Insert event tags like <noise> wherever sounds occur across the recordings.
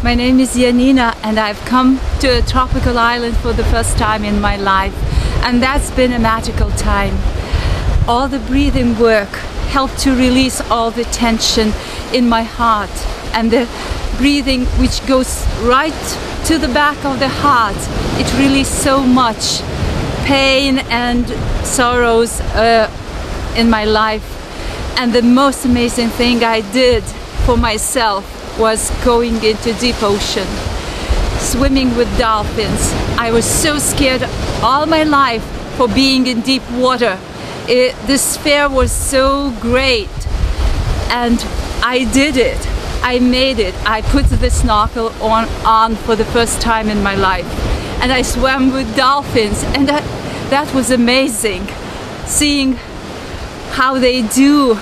My name is Janina and I've come to a tropical island for the first time in my life and that's been a magical time. All the breathing work helped to release all the tension in my heart and the breathing which goes right to the back of the heart. It released so much pain and sorrows uh, in my life and the most amazing thing I did for myself was going into deep ocean swimming with dolphins. I was so scared all my life for being in deep water. It, this fear was so great and I did it. I made it. I put the snorkel on, on for the first time in my life and I swam with dolphins and that, that was amazing. Seeing how they do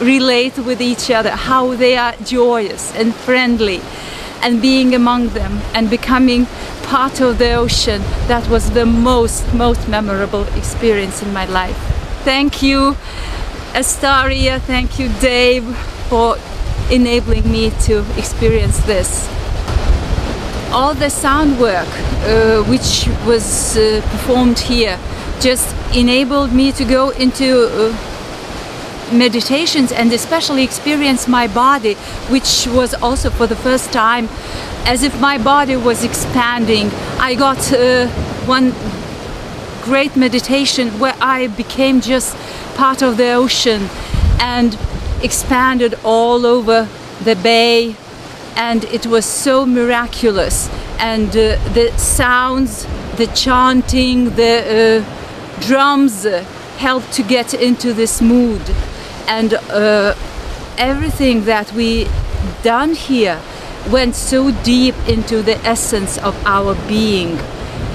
relate with each other, how they are joyous and friendly and being among them and becoming part of the ocean. That was the most, most memorable experience in my life. Thank you Estaryia, thank you Dave for enabling me to experience this. All the sound work uh, which was uh, performed here just enabled me to go into uh, meditations and especially experience my body which was also for the first time as if my body was expanding. I got uh, one great meditation where I became just part of the ocean and expanded all over the bay and it was so miraculous. And uh, the sounds the chanting the uh, drums helped to get into this mood and uh, everything that we done here went so deep into the essence of our being.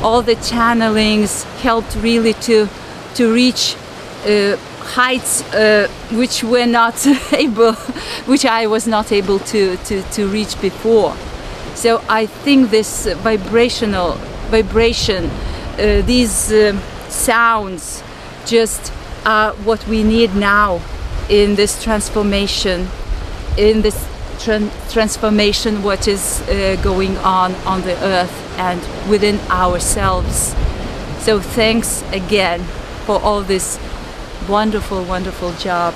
All the channelings helped really to to reach uh, heights uh, which were not <laughs> able which I was not able to, to, to reach before. So I think this vibrational vibration uh, these um, sounds just are what we need now in this transformation, in this tran transformation what is uh, going on on the earth and within ourselves. So thanks again for all this wonderful, wonderful job.